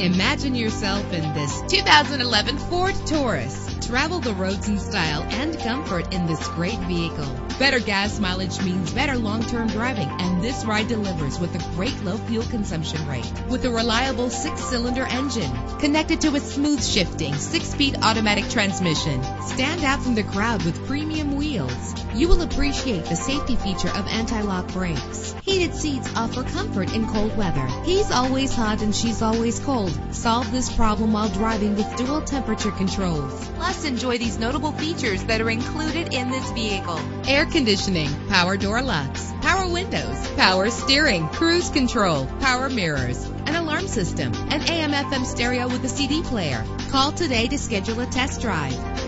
Imagine yourself in this 2011 Ford Taurus. Travel the roads in style and comfort in this great vehicle. Better gas mileage means better long-term driving, and this ride delivers with a great low fuel consumption rate. With a reliable six-cylinder engine connected to a smooth shifting six-speed automatic transmission. Stand out from the crowd with premium wheels. You will appreciate the safety feature of anti-lock brakes. Heated seats offer comfort in cold weather. He's always hot and she's always cold. Solve this problem while driving with dual temperature controls. Plus, enjoy these notable features that are included in this vehicle. Air conditioning, power door locks, power windows, power steering, cruise control, power mirrors, an alarm system, an AM FM stereo with a CD player. Call today to schedule a test drive.